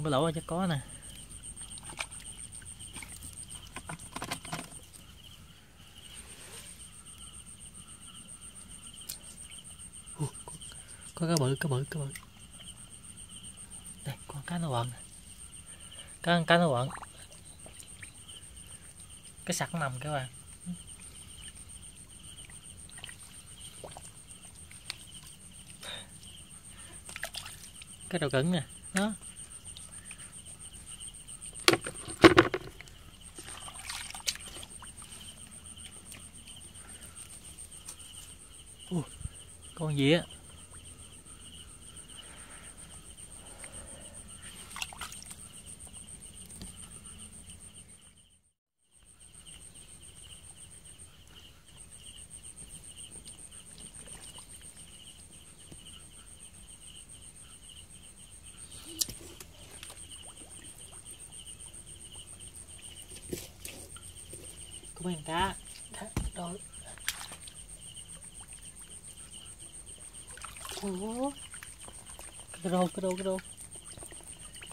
trong cái lỗ chắc có nè. Có, cá bự cá bự cá bự. Đây con cá nó quẩn cá cá nó quẩn cái sặc nằm các bạn. Cái đầu cứng nè đó Ui, con gì á? Có mấy đã, cá cá Ủa? cái rô cái rô cái rô cái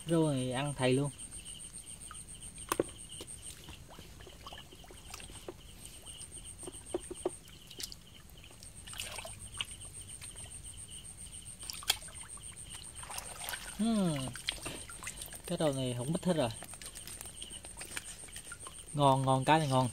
rô này ăn thầy luôn Hmm. cái đầu này không mất hết rồi ngon ngon, cái này ngon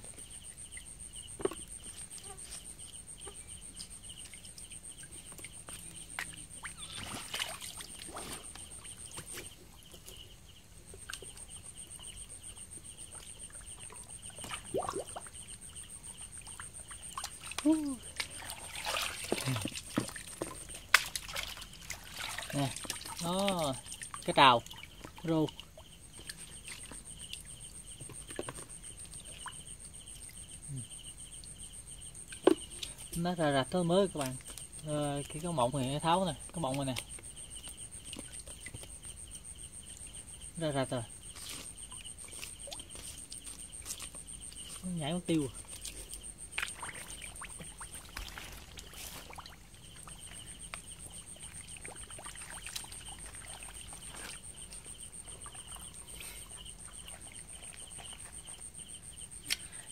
nè đó cái tàu rô nó ra rạch tới mới các bạn. À, cái cái mộng này tháo này cái mộng này nè. Ra rạch rồi. Nó nhảy mất tiêu à.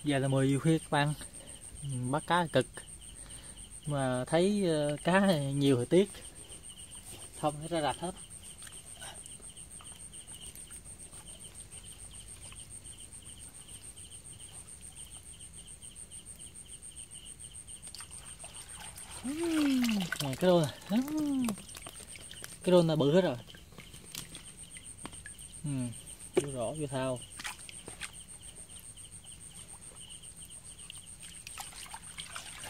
giờ là 10 giờ khuya các bạn. Bắt cá cực mà thấy ờ, cá nhiều thì tiếc. Không thấy ra rạch hết. Này, cái đôi này. Cái đôi này bự hết rồi. Ừ rõ chưa thao.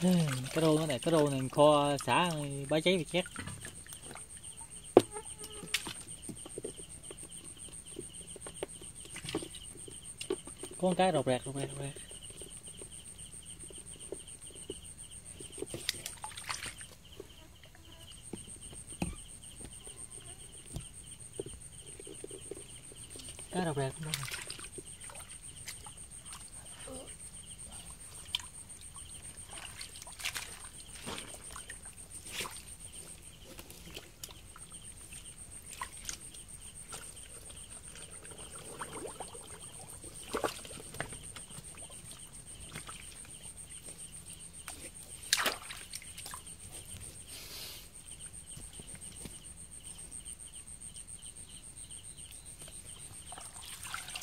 Cái rô nó này, cái rô này kho xả bá cháy bị chết có một cái rột rạc rột rạc rột rạc cái rột rạc đó.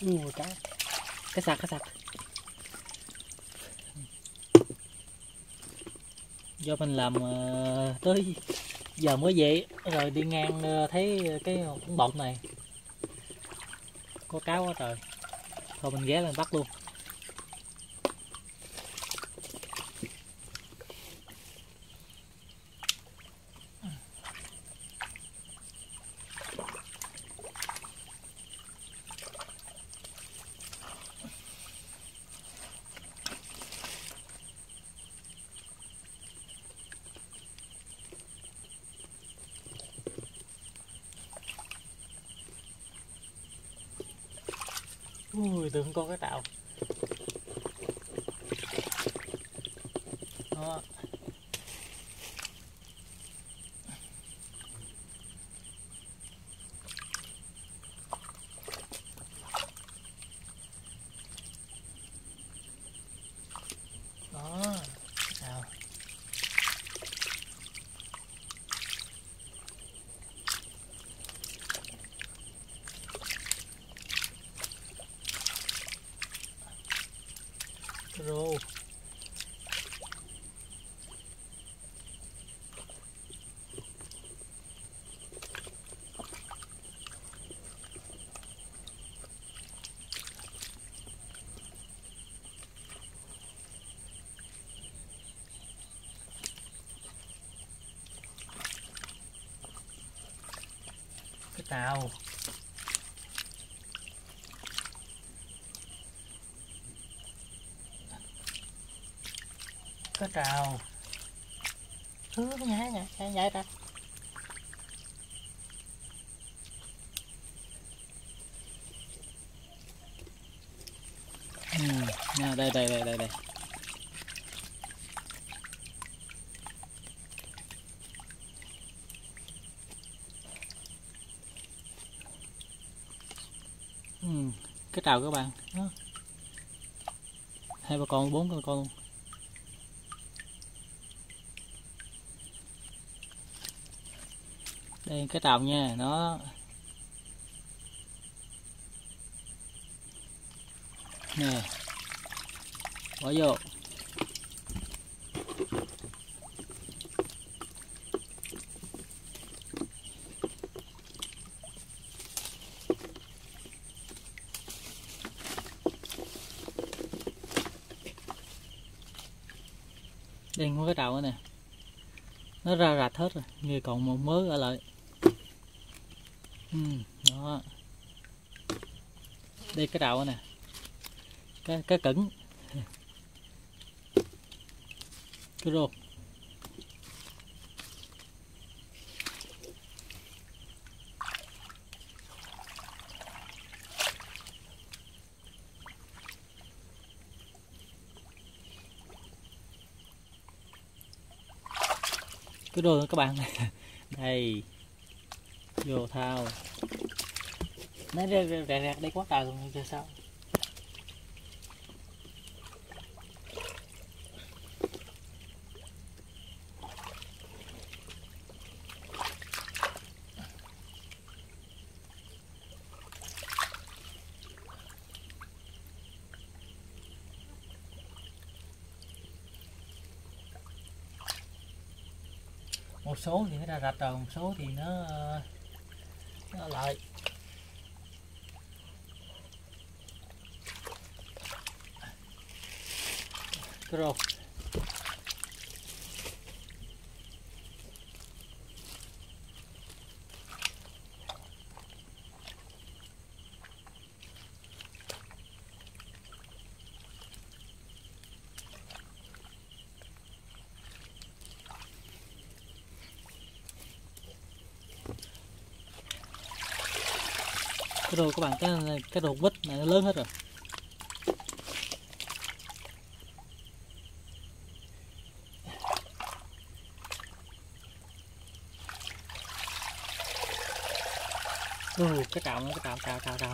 Ui, cá cái sạc cái sạc. Do mình làm ờ, tới giờ mới về rồi đi ngang ờ, thấy cái con bọng này. Có cá quá trời. Thôi mình ghé lên bắt luôn. Ui tưởng có cái tàu đó cái tàu. Có trào ừ, nhảy nhảy nhảy nhảy ra. Ừ, nào đây đây đây đây đây ừ, cái trào các bạn. Đó. hai ba con, bốn con con đây, cái tàu nha, nó nè, bỏ vô. Đầu nữa nè. Nó ra rạch hết rồi người còn một mớ ở lại. Ừ, đó. Đây cái đầu nè. Cái cái cứng. Cái rô. Cái đồ các bạn đây. Vô thao. Nó rẹt rẹt đây quá trời luôn sao? Số thì nó ra rạch rồi một số thì nó ờ, nó lại. Rồi cái các bạn cái cái đồ bít này nó lớn hết rồi. Ừ, cái cào nó cái cào cào cào cào.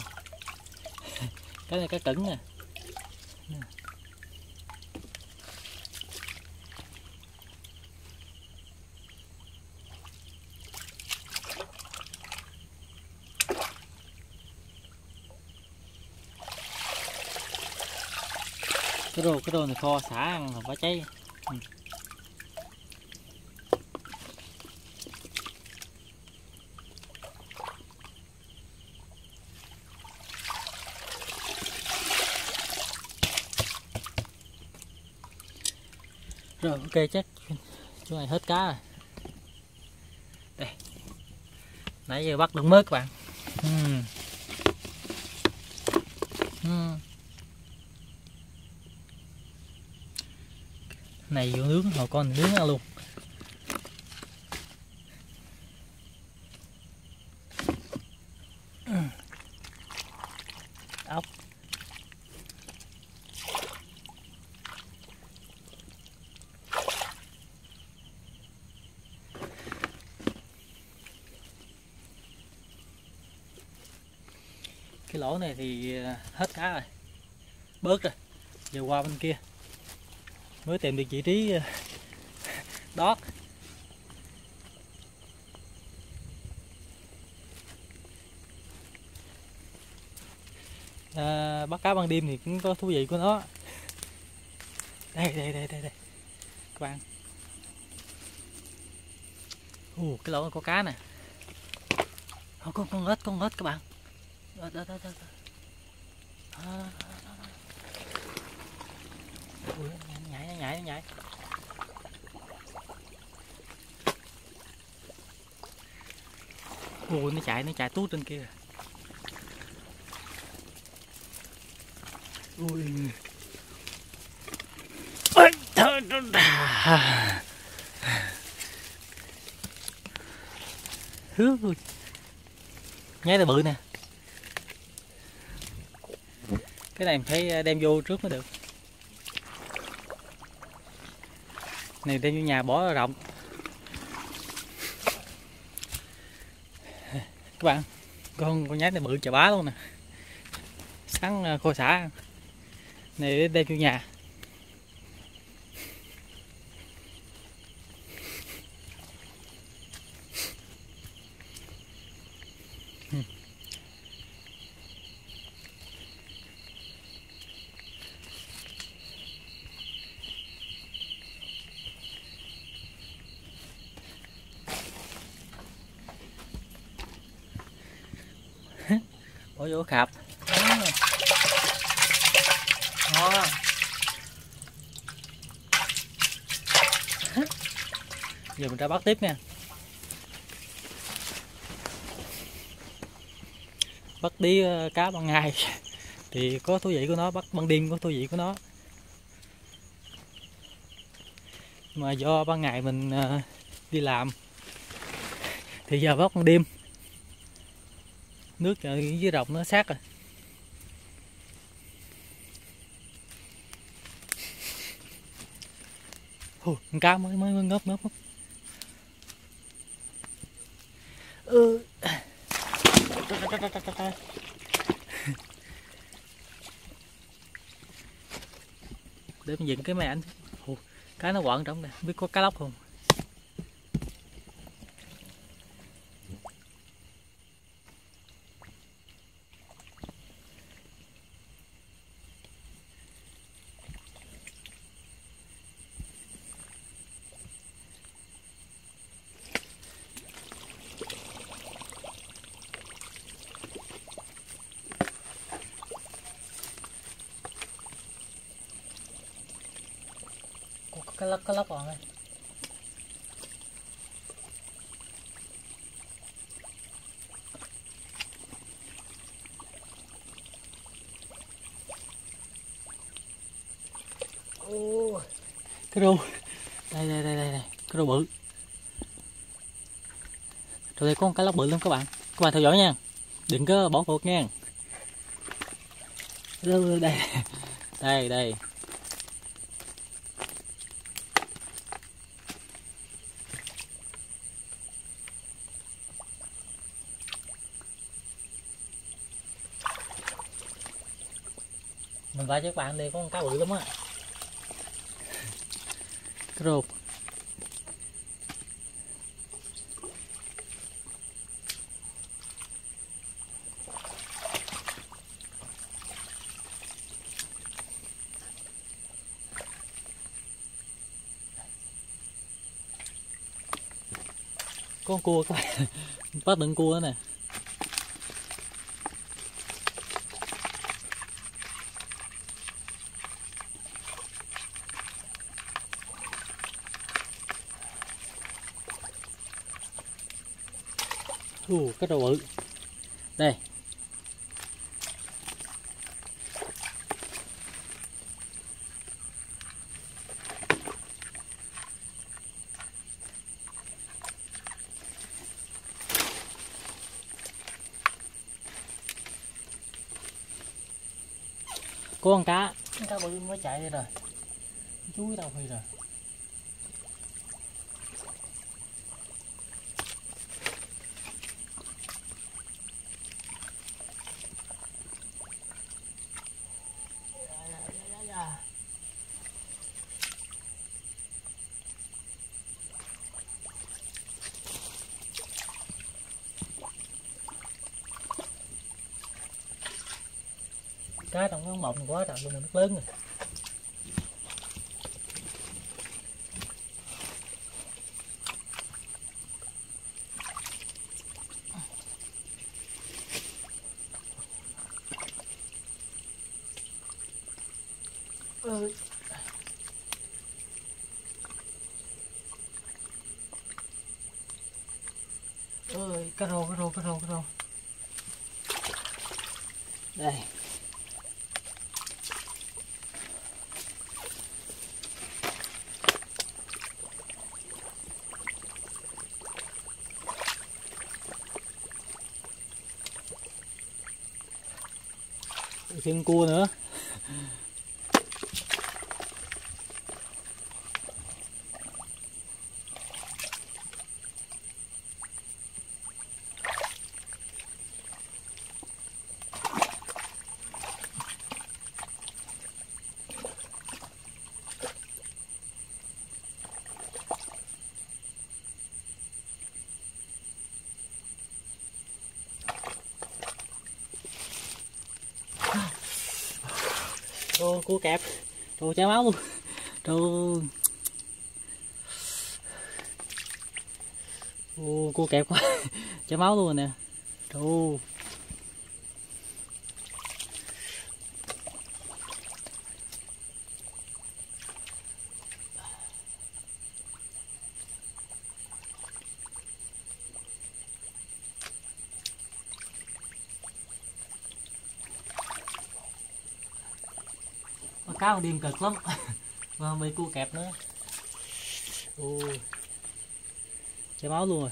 Cái này cái cứng nè. Cái đồ, cái rô này kho xả ăn là phải cháy ừ. rồi, ok, chắc chỗ này hết cá rồi đây nãy giờ bắt được mới các bạn uhm. Uhm. Này vô nướng hồi con nướng ăn luôn. Ốc. Cái lỗ này thì à, hết cá rồi. Bớt rồi. Giờ qua bên kia mới tìm được vị trí ờ, đót à, ờ, bắt cá ban đêm thì cũng có thú vị của nó. Đây đây đây đây đây. Các bạn. Ồ, cái lỗ có cá nè. Ồ, con con ếch con ếch các bạn. Đó, đó, đó, đó. À, đó, đó. nhảy nhảy ui nó chạy nó chạy tuốt trên kia. Ui. Ôi, thôi, thôi, Hứ, là bự nè. Cái này mình phải ờ, đem vô trước mới được. Này đem vô nhà bỏ rộng. Các bạn, con con nhái này bự chà bá luôn nè. Sáng ờ, khô xả. Này đem vô nhà bỏ vô khạp đó đó giờ mình ra bắt tiếp nha. Bắt đi ờ, cá ban ngày. Thì có thú vị của nó bắt ban đêm có thú vị của nó. Mà do ban ngày mình ờ, đi làm. Thì giờ bắt ban đêm. Nước ở dưới rộng nó sát rồi. Ủa, con cá mới mới ngớp ngớp ngớp ừ để mình dựng cái máy ảnh. Hù, nó quẩn trong này biết có cá lóc không? Cái lóc cái lóc còn đây cái rô đây đây đây đây đây. Cái rô bự. Rồi đây có một cái lóc bự lắm các bạn. Các bạn theo dõi nha. Đừng có bỏ cuộc nha. Đây. Đây đây. Mình vào cho các bạn đây có con cá bự lắm á. Cái rô có con cua các bạn. Bắt đựng cua đó nè. Ồ, cái đầu bự đây. Có con cá. Con cá bự mới chạy đây rồi. Chuối đâu phi rồi. Cá mộng quá trời luôn nước lớn rồi. Ơi ơi cá rô cá rô cá rô cá rô đây thêm cua nữa. Ô, cua kẹp. Trời chảy máu luôn Trời Ô, cua kẹp quá. Chảy máu luôn nè. Trời cá con đêm cực lắm. Và bị cua kẹp nữa. Ô chảy máu luôn rồi.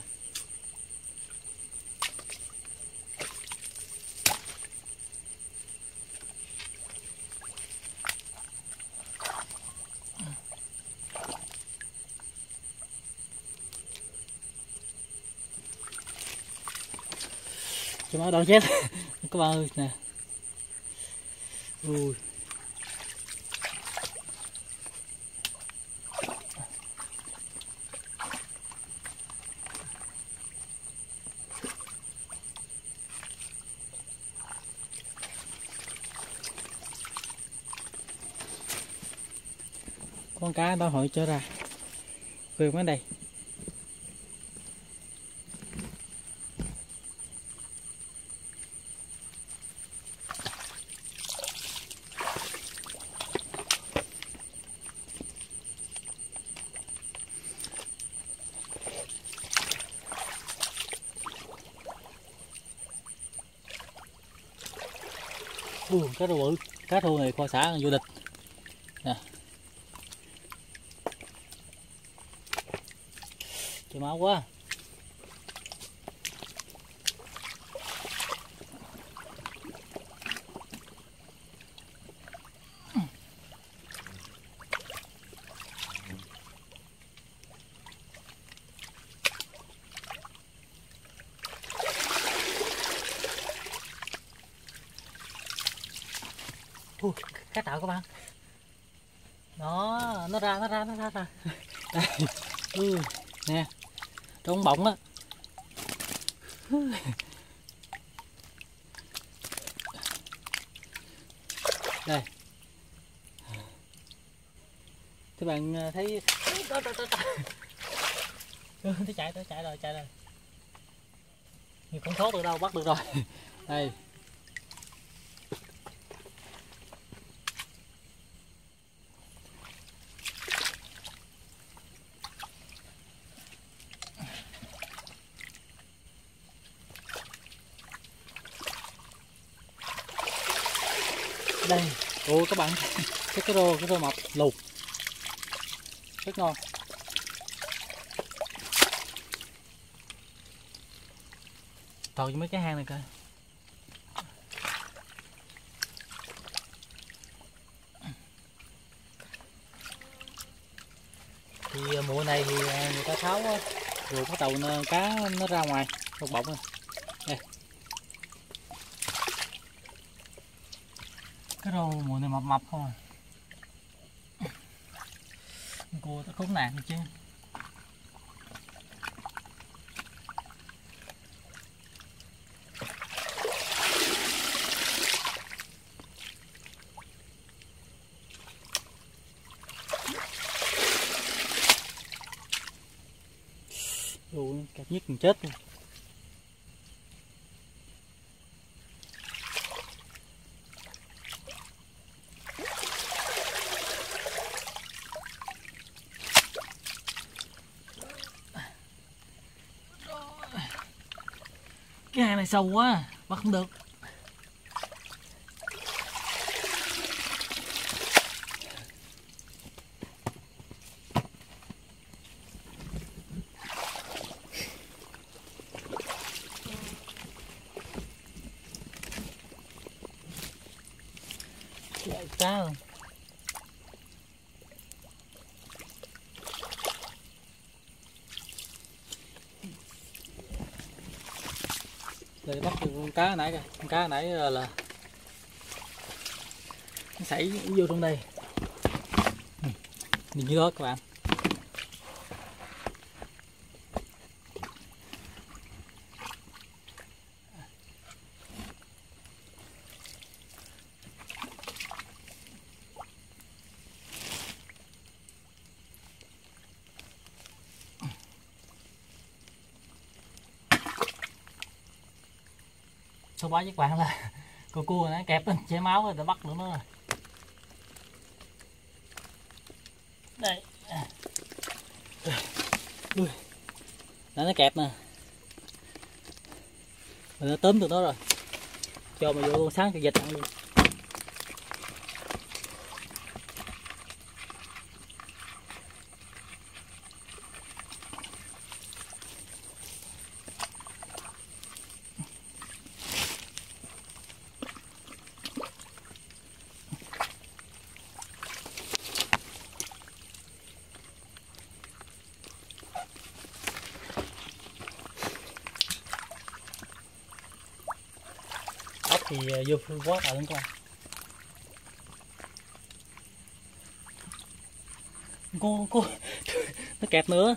Chảy máu đâu chết. Các bạn ơi, nè. Ui. Con cá đó hội trở ra. Vườn ở đây. Uh, cá rô bự cá thu này kho xã vô địch. Nè. Chảy quá. Ui, cá tạo các bạn. Đó nó ra nó ra nó ra ra. Đây. Ừ, nè trốn bỗng á. Đây. Các bạn à, thấy đó, đó, đó, đó. Chạy tới chạy rồi chạy rồi. Nhưng không thoát được đâu bắt được rồi. Đây ồ các bạn cái rô cái rô mập. Lù. Rất ngon. Thò cho mấy cái hang này coi. Thì à, mùa này thì à, người ta tháo à, rồi bắt đầu nó- cá nó ra ngoài một bọng này đây. Cái rô mùa này mập mập không à Con cua nó khốn nạn chứ. Ui, cạp nhất còn chết luôn sâu quá bắt không được Lại cá không? Đây bắt được con cá nãy kìa, con cá nãy ờ, là, nó xảy vô trong đây. Ừ, nhìn như đó các bạn. Số báo với các bạn là cô cua nó kẹp lên, chảy máu rồi ta bắt được nó rồi đây. Ui. Nó kẹp nè. Rồi nó tóm được nó rồi. Cho mà vô con sáng cho dịch ăn luôn ốc thì quá trời luôn các cô cô, nó kẹp nữa.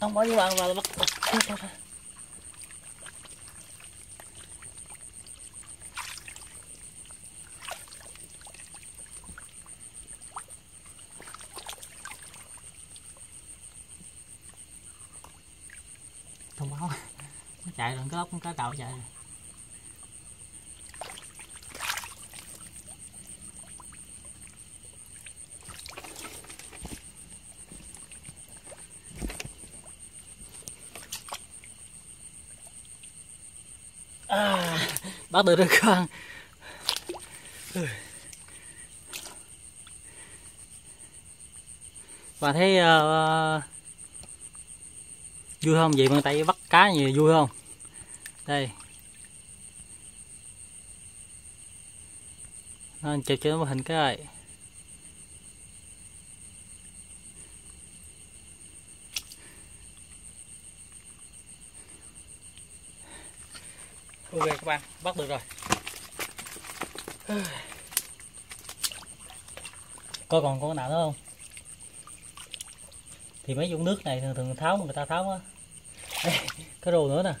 Không bỏ vô bạn vào là bắt bắt- thôi, thôi, thôi. thông báo nó chạy rồi cái ốc con cá tàu vậy. À, bắt được rồi con và thấy uh, vui không? Vậy bằng tay bắt cá nhiều vui không? Đây. Nó chụp cho nó hình cái rồi ok, các bạn, bắt được rồi. Coi còn con nào nữa không? Thì mấy vũng nước này thường thường tháo người ta tháo á. Cái đồ nữa nè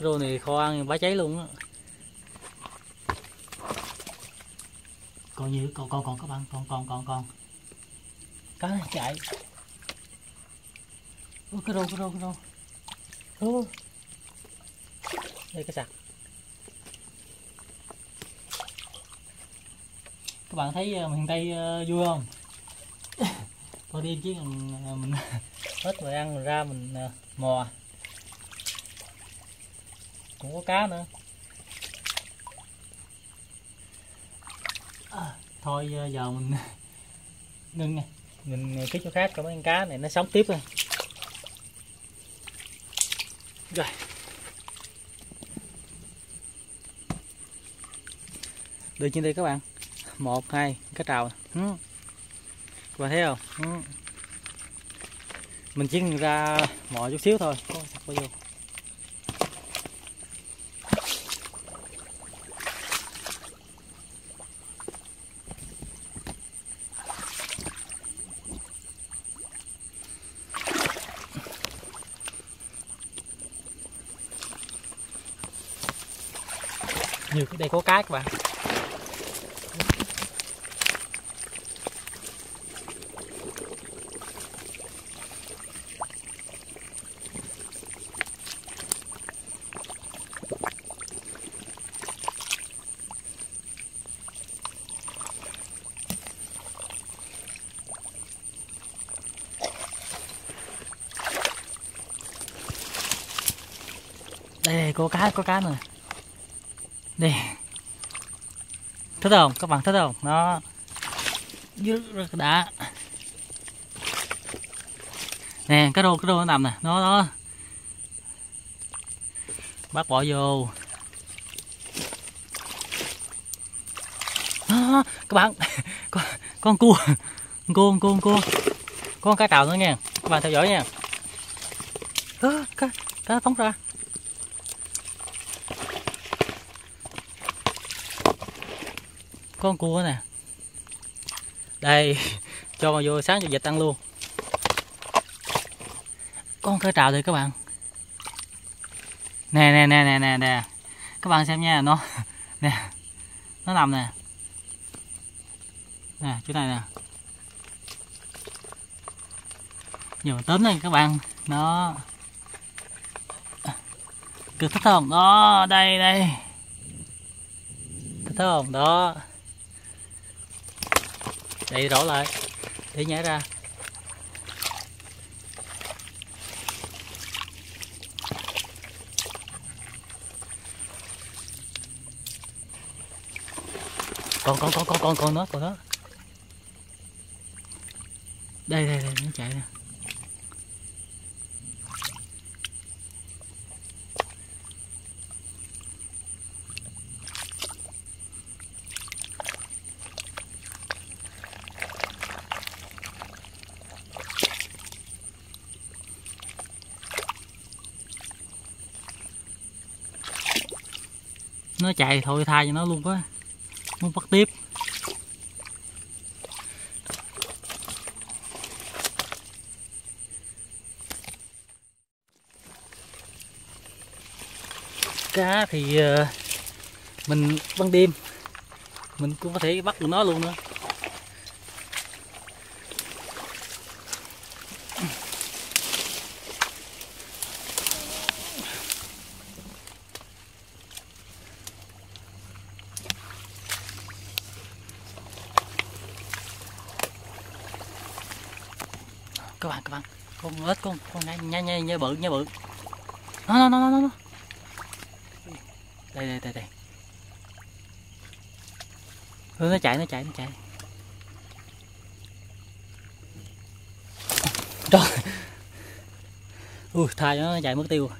rô này kho ăn bá cháy luôn á. Còn nhiều còn còn còn các bạn còn còn còn còn. Cá này chạy. Ôi, cái rô cái rô cái rô. Ôi. đây cái sạc. Các bạn thấy ờ, miền tây ờ, vui không? Thôi đi chứ mình, ờ, mình hết rồi ăn rồi ra mình mò cũng có cá nữa. À, thôi giờ mình ngưng nha mình cái chỗ khác cho mấy con cá này nó sống tiếp thôi. Rồi. Được trên đây các bạn. Một hai cái trào. Ừ. các bạn thấy không? Ừ. mình chỉ ra mò chút xíu thôi. Có sạc vô. nhiều đây có cá các bạn đây có cá có cá rồi đây thích không? Các bạn thích không? Nó rất đã. Nè cái rô cái rô nó nằm nè. Nó nó. Bắt bỏ vô. À, các bạn. Con, con cua. Con cua con cua con cua. Con cá tàu nữa nha. Các bạn theo dõi nha. Đó, cá cá phóng ra. Con cua nè. Đây, cho vào vô sáng cho dịch ăn luôn. Con khơi trào đây các bạn. Nè nè nè nè nè nè. Các bạn xem nha, nó, nè, nó nằm nè. Nè, chỗ này nè. Nhiều tớm này các bạn, nó. Cực thích không? Đó, đây đây. Thích không? Đó đây đổ lại. Để nhảy ra. Còn còn còn còn còn còn nó còn nó. Đây đây đây, nó chạy nè. Nó chạy thôi, thay cho nó luôn quá. Muốn bắt tiếp. Cá thì ờ, mình ban đêm. Mình cũng có thể bắt được nó luôn nữa các bạn các bạn con ếch con con nha nha nha, bự nha bự. Nó nó nó nó nó đây đây đây đây. Nó chạy nó chạy nó chạy. Trời. Ui tha cho nó chạy mất tiêu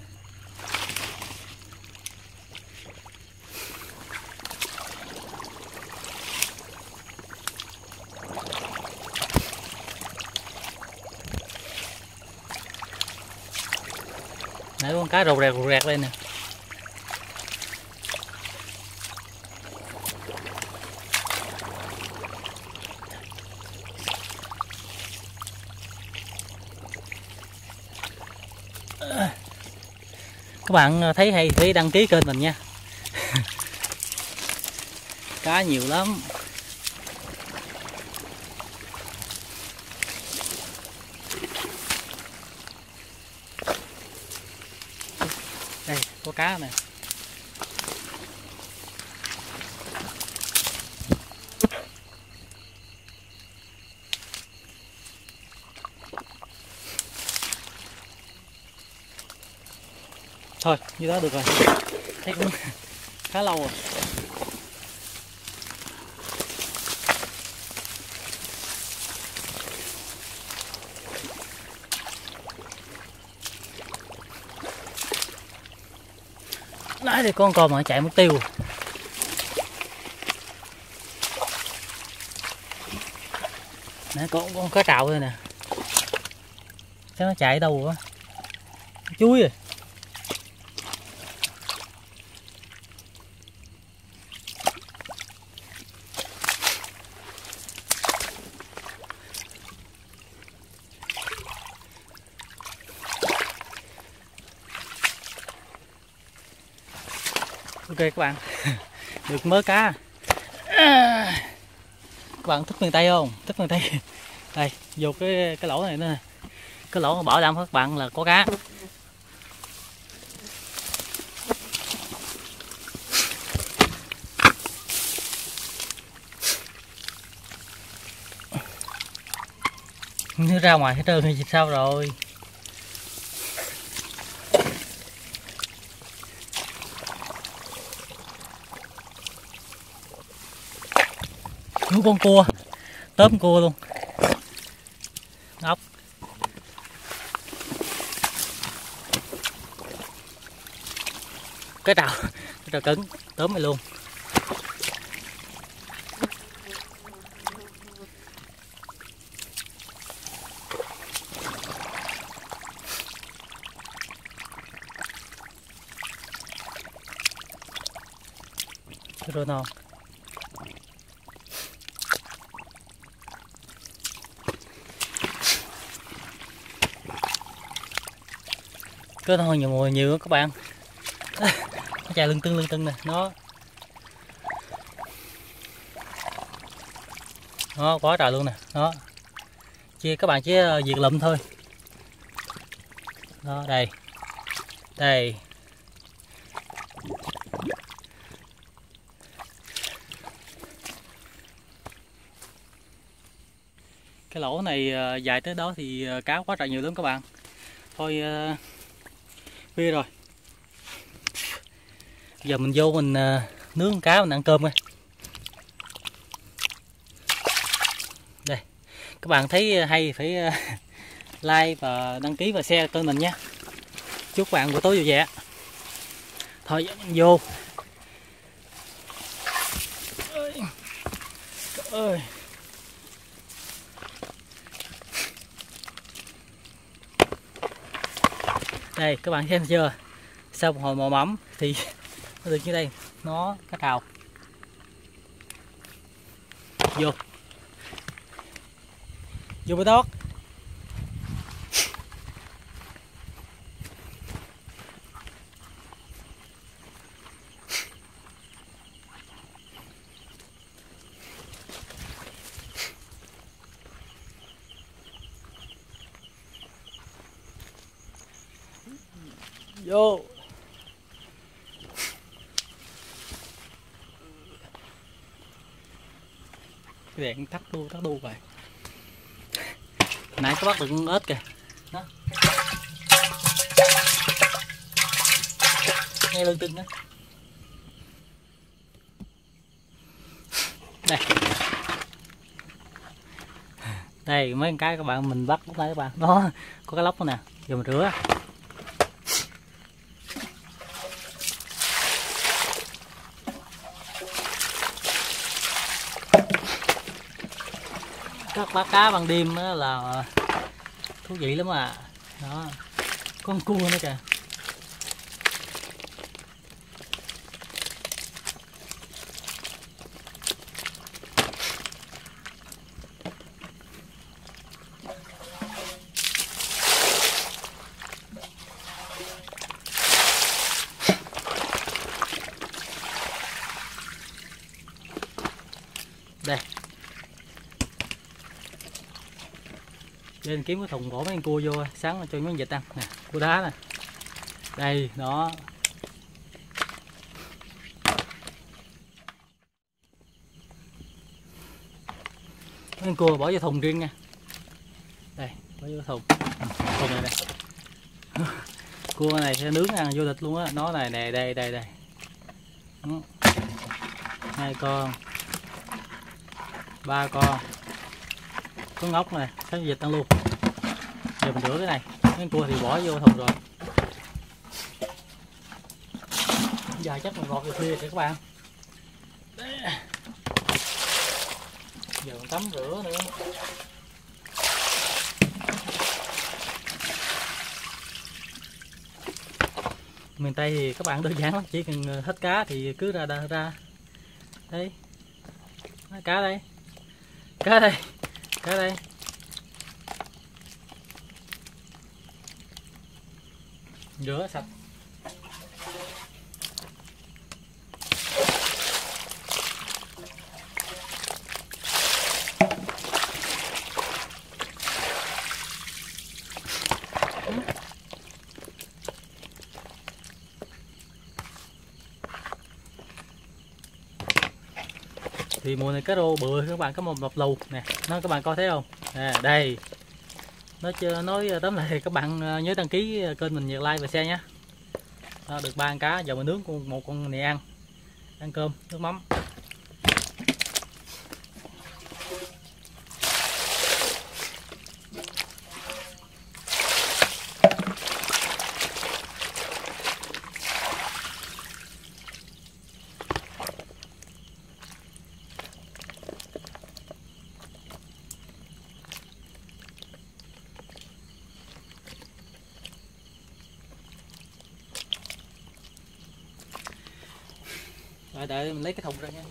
nãy con cá rầu rẹt, rụt rẹt lên nè. Các bạn thấy hay thì đăng ký kênh mình nha. Cá nhiều lắm đây có cá nè thôi như đó được rồi. Thấy cũng khá lâu rồi. Nãy thì con cò mà chạy mất tiêu. Nè, con con cá trào đây nè. Sao nó chạy đâu quá chuối rồi các bạn. Được mớ cá. Các bạn thích miền tây không? Thích miền tây. Đây, vô cái cái lỗ này nữa nè. Cái lỗ bảo đảm các bạn là có cá. Ra ngoài hết trơn thì sao rồi. Con cua. Tóm cua luôn. Ốc cái trào. Cái trào cứng. Tóm mày luôn. Rồi nào cái thôi, nhiều mùi nhiều các bạn. Nó chạy lưng tưng lưng tưng nè, nó. Nó quá trời luôn nè, nó. Chia, các bạn chỉ ờ, diệt lụm thôi. Đó, đây. Đây. Cái lỗ này ờ, dài tới đó thì ờ, cá quá trời nhiều lắm các bạn. Thôi khuya rồi. Giờ mình vô mình à, nướng cá mình ăn cơm coi. Đây, các bạn thấy hay phải à, like và đăng ký và share kênh mình nhé. Chúc bạn buổi tối vui vẻ. Thôi mình vô. Ơi. Đây, các bạn xem chưa? Sau một hồi mò mắm thì nó được như đây, nó cá trào vô. Vô bê tót các bác được con kìa. Đó. Nghe lưng tưng đó. Đây. Đây, mấy cái các bạn, mình bắt lúc nãy các bạn. Đó, có cái lóc nữa nè. Giờ mình rửa. Các bác cá ban đêm là thú vị lắm à. Đó con cua nữa kìa đây lên kiếm cái thùng bỏ mấy con cua vô, sáng cho mấy vịt ăn. Nè, cua đá nè. Đây, đó. Mấy con cua bỏ vô thùng riêng nha. Đây, bỏ vô thùng. Thùng này nè. Cua này sẽ nướng ăn vô thịt luôn á. Nó này nè, đây đây đây. Ừ. Hai con. Ba con có ngốc này cái dịch ăn luôn. Giờ mình rửa cái này cái cua thì bỏ vô thùng rồi. Giờ chắc mình gọt được khuya kìa các bạn. Giờ mình tắm rửa nữa. Miền tây thì các bạn đơn giản lắm chỉ cần ờ, hết cá thì cứ ra ra, ra. đây cá đây. Cá đây cái đây. Rửa sạch. Thì mùa này cá rô bự các bạn có một mập lù nè. Nó các bạn coi thấy không? À, đây. Nói chưa nói tóm lại các bạn à, nhớ đăng ký à, kênh mình nhiều like và share nhé. Được ba con cá giờ mình nướng một con này ăn ăn cơm nước mắm. Đợi mình lấy cái thùng ra nha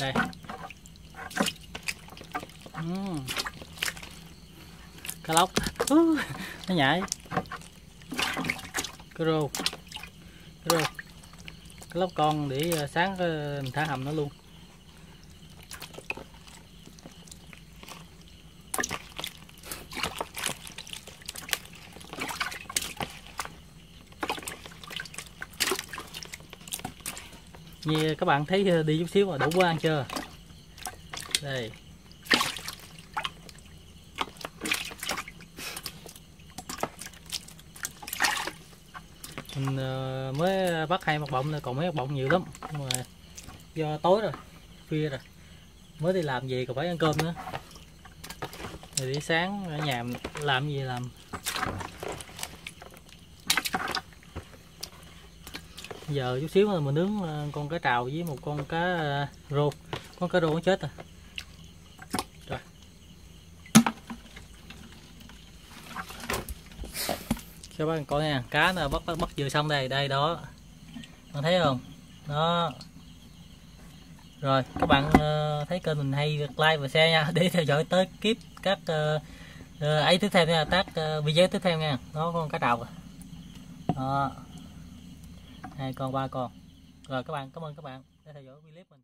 đây uhm. cá lóc uh, nó nhảy. Cái rô cái rô. Cái lóc con để ờ, sáng mình ờ, thả hầm nó luôn. Như các bạn thấy ờ, đi chút xíu mà đủ quá ăn chưa? Đây mình ờ, mới bắt hai mặt bọng còn mấy mặt bọng nhiều lắm. Nhưng mà do tối rồi khuya rồi. Mới đi làm gì, còn phải ăn cơm nữa. Rồi đi sáng ở nhà làm gì làm? Giờ chút xíu là mình nướng ờ, con cá trào với một con cá ờ, rô. Con cá rô nó chết rồi. Rồi. Các bạn coi nha. Cá nó bắt bắt, bắt vừa xong đây đây đó bạn thấy không? Đó. Rồi các bạn ờ, thấy kênh mình hay like và share nha. Để theo dõi tới kiếp các uh, ấy tiếp theo nha tác uh, video tiếp theo nha. Nó con cá trào đó. Hai con ba con. Rồi các bạn cảm ơn các bạn đã theo dõi clip mình.